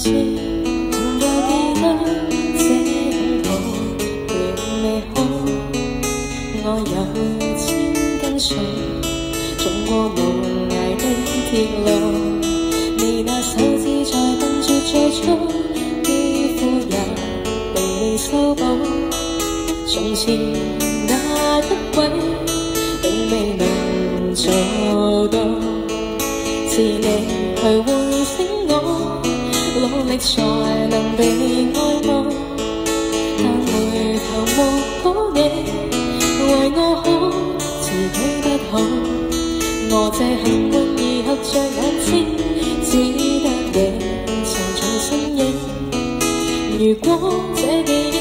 是你去喚醒我，努力才能被爱慕，但回头目睹你为我好，自己不好，我这幸运儿合着眼睛，只得你沉重身影。如果這記憶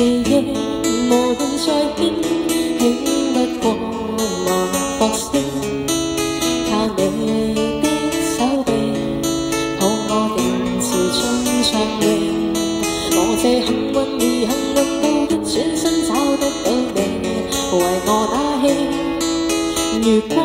记忆无论再牵，轻不过来学识，靠你的手臂，抱我定词中畅泳。我这幸运儿幸运到一转身找得到你，为我打气。如果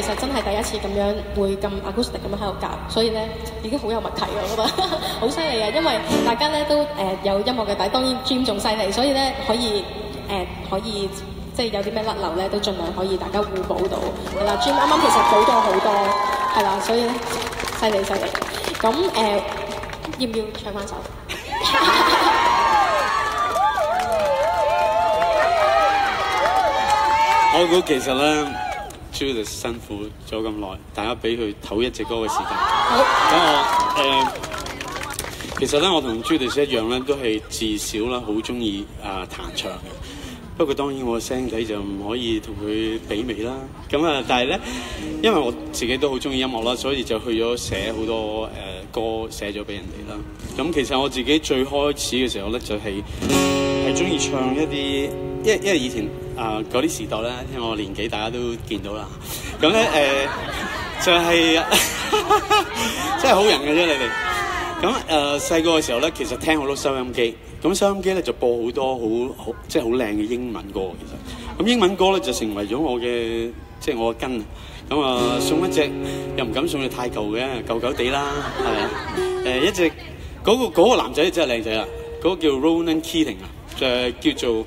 其實真係第一次咁樣會咁 acoustic 咁樣喺度夾，所以咧已經好有默契啊！我覺得 好犀利啊！因為大家咧都誒、有音樂嘅底，當然 Jim 仲犀利，所以咧可以誒、可以即係有啲咩甩漏咧，都盡量可以大家互補到。係啦，Jim 啱啱其實補咗好多，係啦，所以咧犀利犀利。咁誒、要唔要唱翻首？我估其實咧，Judas 辛苦咗咁耐，大家俾佢唞一隻歌嘅時間。好，咁我誒、其實咧，我同 Judas 一樣咧，都係自小啦，好中意啊彈唱嘅。不過當然我聲底就唔可以同佢媲美啦。咁啊，但係咧，因為我自己都好中意音樂啦，所以就去咗寫好多誒、歌寫咗俾人哋啦。咁其實我自己最開始嘅時候咧，就係係中意唱一啲，因為因為以前啊嗰啲時代咧，因為我年紀大家都見到啦。咁咧 誒就係、真係好人嘅啫，你哋。咁誒細個嘅時候咧，其實聽好多收音機，咁收音機咧就播好多好好即係好靚嘅英文歌其實。咁英文歌咧就成為咗我嘅即係我嘅根。咁啊送一隻又唔敢送你太舊嘅，舊舊地啦，係咪啊？誒一隻嗰、個嗰個男仔真係靚仔啦，嗰、個叫 Ronan Keating 啊，就係叫做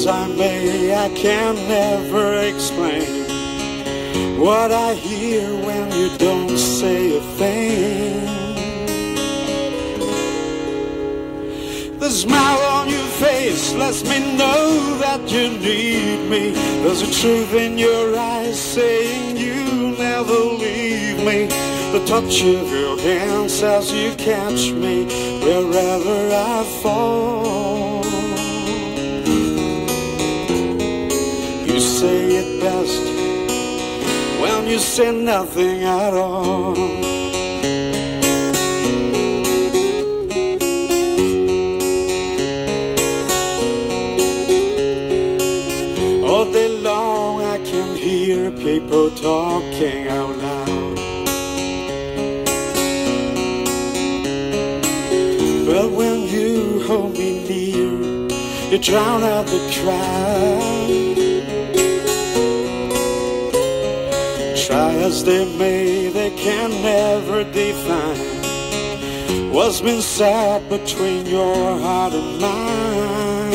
as I may, I can never explain what I hear when you don't say a thing. The smile on your face lets me know that you need me. There's a truth in your eyes saying you never leave me. The touch of your hand says you catch me wherever I fall. You say nothing at all. All day long I can hear people talking out loud. But when you hold me near, you drown out the crowd. As they may, they can never define what's been said between your heart and mine.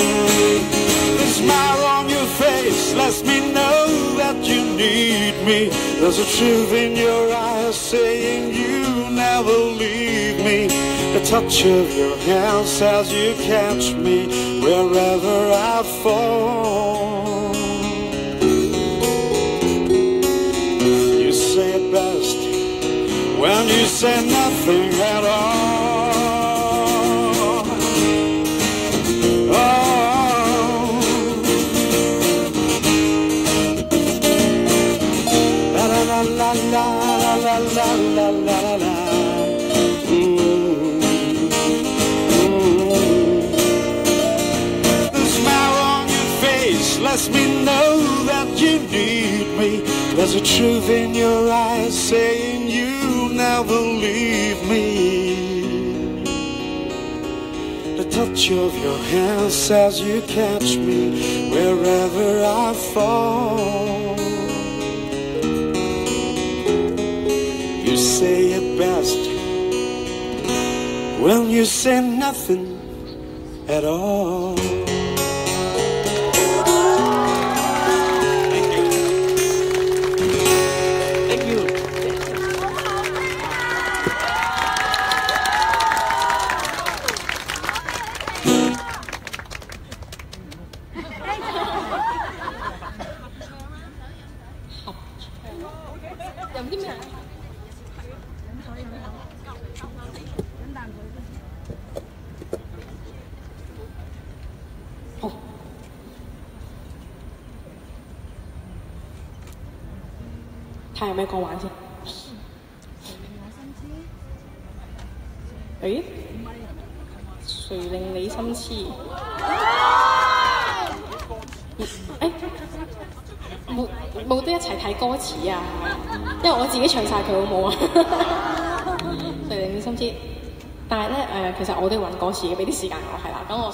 The smile on your face lets me know that you need me. There's a truth in your eyes saying you never leave me. The touch of your hand says you catch me wherever I fall. Say nothing at all. Oh. La la la la la la la la la la. The smile on your face lets me know that you need me. There's a truth in your eyes saying you never leave me. The touch of your hand says you catch me wherever I fall. You say it best when you say nothing at all. 好。睇下有咩歌玩先。誒？誰令你心痴？誒？冇冇得一齊睇歌詞啊？因為我自己唱晒佢好冇啊？誰令你心痴？但係咧誒，其實我都要揾歌詞嘅，俾啲時間我係啦。咁我